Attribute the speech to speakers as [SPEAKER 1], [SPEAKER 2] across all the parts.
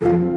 [SPEAKER 1] thank you.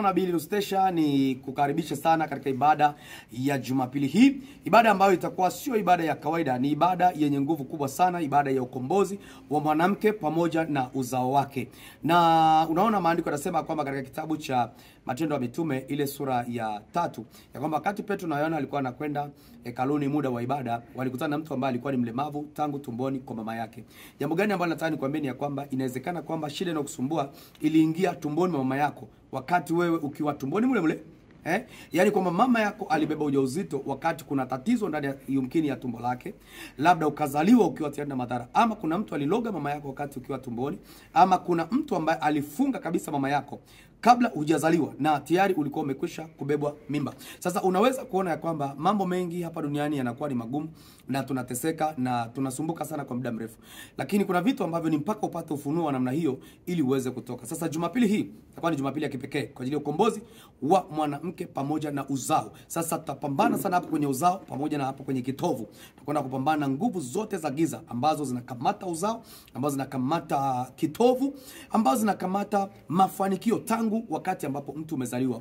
[SPEAKER 1] Mimi naitwa Nabii Lustesha, ni kukaribisha sana katika ibada ya Jumapili hii, ibada ambayo itakuwa sio ibada ya kawaida, ni ibada yenye nguvu kubwa sana, ibada ya ukombozi wa mwanamke pamoja na uzao wake. Na unaona maandiko yanasema kwamba katika kitabu cha Matendo ya Mitume ile sura ya tatu ya kwamba wakati Petro na Yohana alikuwa anakwenda hekaluni muda wa ibada, walikutana na mtu ambaye alikuwa ni mlemavu tangu tumboni kwa mama yake. Jambo gani ambalo nataka nikwambie ni ya kwamba inawezekana kwamba shida inayokusumbua iliingia tumboni mwa mama yako wakati wewe ukiwa tumboni mule mule Eh? Yaani kwamba mama yako alibeba ujauzito wakati kuna tatizo ndani ya yumkini ya tumbo lake, labda ukazaliwa ukiwa tayari na madhara, ama kuna mtu aliloga mama yako wakati ukiwa tumboni, ama kuna mtu ambaye alifunga kabisa mama yako kabla hujazaliwa na tayari ulikuwa umekwisha kubebwa mimba. Sasa unaweza kuona ya kwamba mambo mengi hapa duniani yanakuwa ni magumu na tunateseka na tunasumbuka sana kwa muda mrefu, lakini kuna vitu ambavyo ni mpaka upate ufunuo wa namna hiyo ili uweze kutoka. Sasa Jumapili hii itakuwa ni Jumapili ya kipekee kwa ajili ya ukombozi wa mwanamke pamoja na uzao. Sasa tutapambana sana hapo kwenye uzao pamoja na hapo kwenye kitovu. Tutakwenda kupambana na nguvu zote za giza ambazo zinakamata uzao, ambazo zinakamata kitovu, ambazo zinakamata mafanikio tangu wakati ambapo mtu umezaliwa.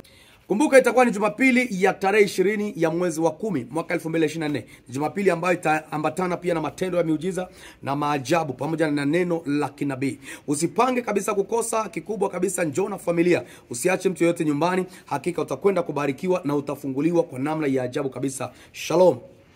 [SPEAKER 1] Kumbuka itakuwa ni Jumapili ya tarehe ishirini ya mwezi wa kumi mwaka 2024. Ni Jumapili ambayo itaambatana pia na matendo ya miujiza na maajabu pamoja na neno la kinabii. Usipange kabisa kukosa. Kikubwa kabisa, njoo na familia, usiache mtu yoyote nyumbani. Hakika utakwenda kubarikiwa na utafunguliwa kwa namna ya ajabu kabisa. Shalom.